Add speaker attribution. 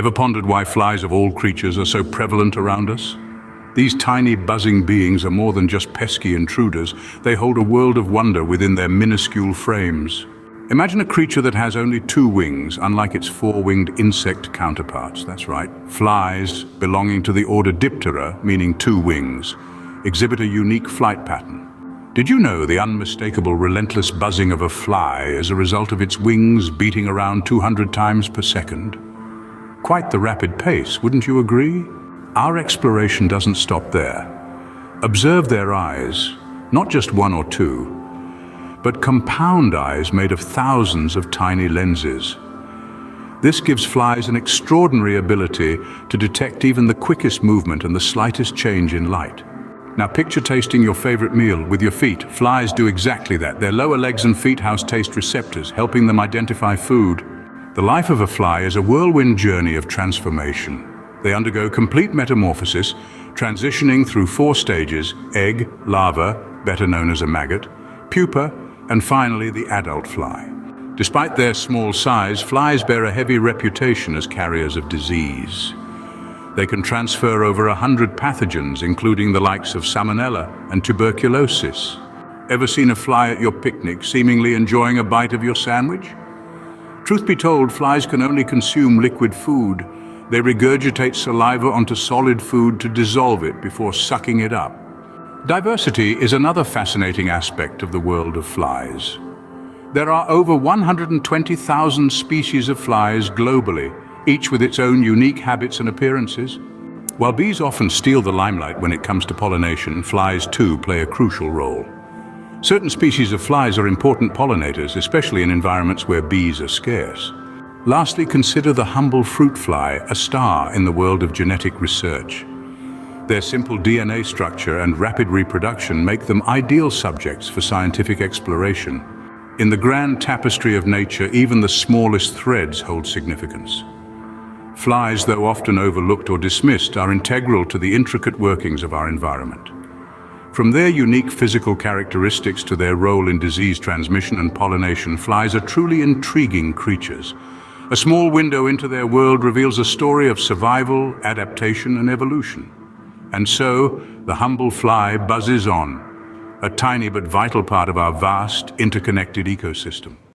Speaker 1: Ever pondered why flies of all creatures are so prevalent around us? These tiny buzzing beings are more than just pesky intruders. They hold a world of wonder within their minuscule frames. Imagine a creature that has only two wings, unlike its four-winged insect counterparts. That's right. Flies, belonging to the order Diptera, meaning two wings, exhibit a unique flight pattern. Did you know the unmistakable relentless buzzing of a fly is a result of its wings beating around 200 times per second? Quite the rapid pace, wouldn't you agree? Our exploration doesn't stop there. Observe their eyes, not just one or two, but compound eyes made of thousands of tiny lenses. This gives flies an extraordinary ability to detect even the quickest movement and the slightest change in light. Now picture tasting your favorite meal with your feet. Flies do exactly that. Their lower legs and feet house taste receptors, helping them identify food. The life of a fly is a whirlwind journey of transformation. They undergo complete metamorphosis, transitioning through four stages, egg, larva, better known as a maggot, pupa, and finally the adult fly. Despite their small size, flies bear a heavy reputation as carriers of disease. They can transfer over a hundred pathogens, including the likes of salmonella and tuberculosis. Ever seen a fly at your picnic, seemingly enjoying a bite of your sandwich? Truth be told, flies can only consume liquid food. They regurgitate saliva onto solid food to dissolve it before sucking it up. Diversity is another fascinating aspect of the world of flies. There are over 120,000 species of flies globally, each with its own unique habits and appearances. While bees often steal the limelight when it comes to pollination, flies too play a crucial role. Certain species of flies are important pollinators, especially in environments where bees are scarce. Lastly, consider the humble fruit fly, a star in the world of genetic research. Their simple DNA structure and rapid reproduction make them ideal subjects for scientific exploration. In the grand tapestry of nature, even the smallest threads hold significance. Flies, though often overlooked or dismissed, are integral to the intricate workings of our environment. From their unique physical characteristics to their role in disease transmission and pollination, flies are truly intriguing creatures. A small window into their world reveals a story of survival, adaptation and evolution. And so, the humble fly buzzes on, a tiny but vital part of our vast, interconnected ecosystem.